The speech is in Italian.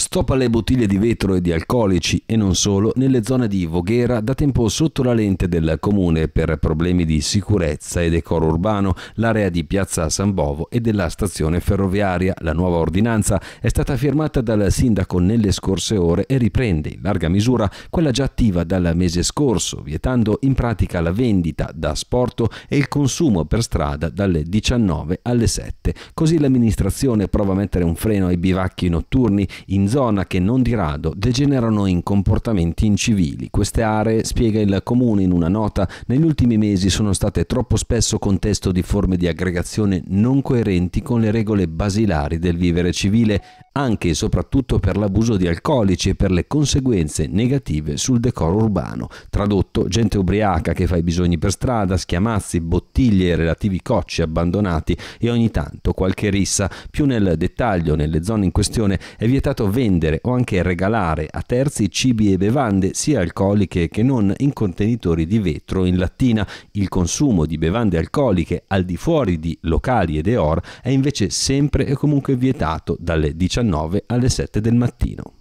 Stop alle bottiglie di vetro e di alcolici e non solo nelle zone di Voghera da tempo sotto la lente del comune per problemi di sicurezza e decoro urbano, l'area di Piazza San Bovo e della stazione ferroviaria. La nuova ordinanza è stata firmata dal sindaco nelle scorse ore e riprende in larga misura quella già attiva dal mese scorso, vietando in pratica la vendita da sporto e il consumo per strada dalle 19 alle 7. Così l'amministrazione prova a mettere un freno ai bivacchi notturni in zona che non di rado degenerano in comportamenti incivili. Queste aree, spiega il comune in una nota, negli ultimi mesi sono state troppo spesso contesto di forme di aggregazione non coerenti con le regole basilari del vivere civile, anche e soprattutto per l'abuso di alcolici e per le conseguenze negative sul decoro urbano. Tradotto, gente ubriaca che fa i bisogni per strada, schiamazzi, bottiglie e relativi cocci abbandonati e ogni tanto qualche rissa. Più nel dettaglio, nelle zone in questione è vietato vendere o anche regalare a terzi cibi e bevande sia alcoliche che non in contenitori di vetro in lattina. Il consumo di bevande alcoliche al di fuori di locali ed eor è invece sempre e comunque vietato dalle 19 alle 7 del mattino.